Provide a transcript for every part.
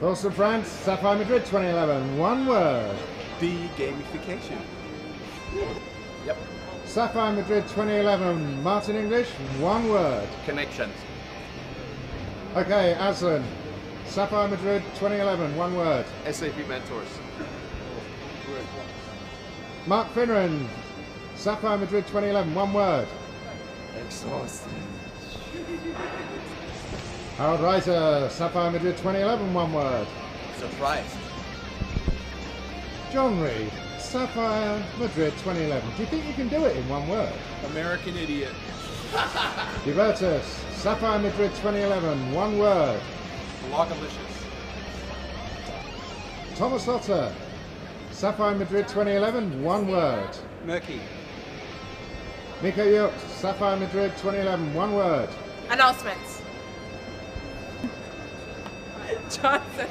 Thorsten Franz, Sapphire Madrid 2011. One word. The gamification. Yep. Sapphire Madrid 2011. Martin English. One word. Connections. Okay, Aslan. Sapphire Madrid 2011. One word. SAP mentors. Mark Finnern. Sapphire Madrid 2011. One word. Exhausted. Harold Reiter. Uh, Sapphire Madrid 2011. One word. Surprised. Jon Reed. Sapphire Madrid 2011. Do you think you can do it in one word? American idiot. Hubertus. Sapphire Madrid 2011. One word. Logalicious. Thomas Otter. Sapphire Madrid 2011. One word. Murky. Mico Yuk. Sapphire Madrid 2011. One word. Announcements. Johnson.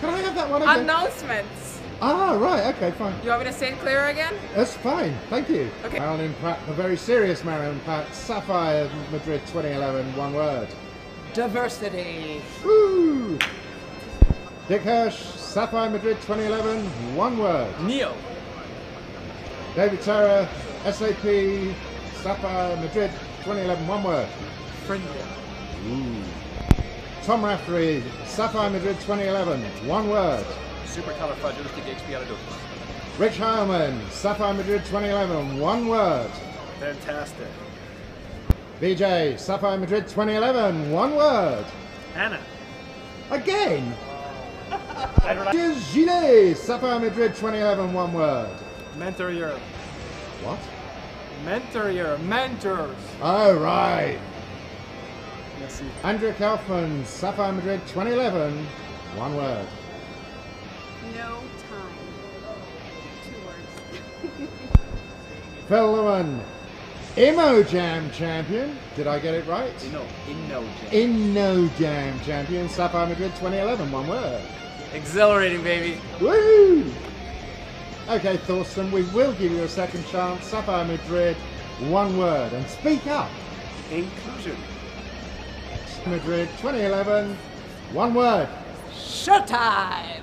Can I have that one again? Announcements. ah, right. Okay, fine. You want me to say it clearer again? That's fine. Thank you. Okay. Marilyn Pratt. The very serious Marilyn Pratt. Sapphire Madrid 2011. One word. Diversity. Woo! Dick Hirsch. Sapphire Madrid 2011. One word. Neo. David Terrar. SAP. Sapphire Madrid 2011. One word. Friendly. Tom Raftery. Sapphire Madrid 2011. One word. Supercalifragilisticexpialidocious. Rich Heilman. Sapphire Madrid 2011. One word. Fantastic. BJ. Sapphire Madrid 2011. One word. Anna. Again. Gilles. Sapphire Madrid 2011. One word. Mentor Europe. What? Mentor Europe. Mentors. Oh, right. Merci. Andrew Kaufman. Sapphire Madrid 2011. One word. No time. Two words. Phil Lewin. Imo Jam champion. Did I get it right? No. Inno. Inno Jam champion. Sapphire Madrid 2011. One word. Exhilarating, baby. Woo! Okay, Thorsten, we will give you a second chance. Sapphire Madrid, one word, and speak up. Inclusion. Madrid 2011, one word. Showtime.